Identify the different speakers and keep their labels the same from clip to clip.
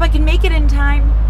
Speaker 1: hope I can make it in time.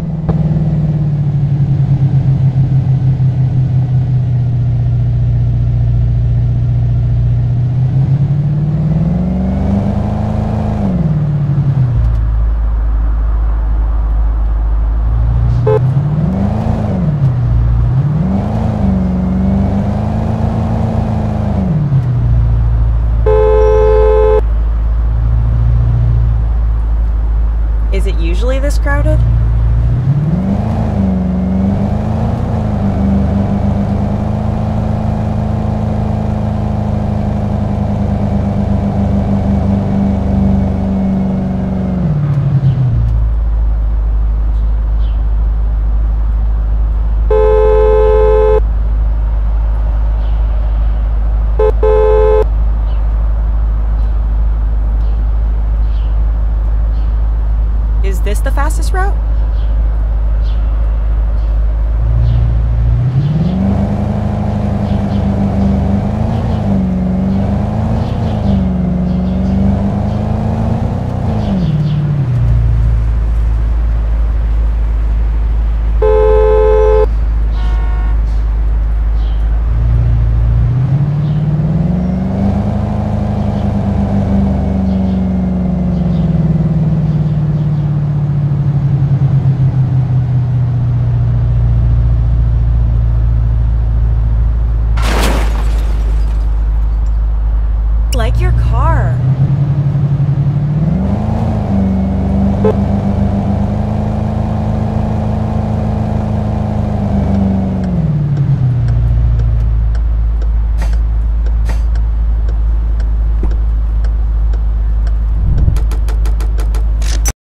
Speaker 1: this crowded? the fastest route?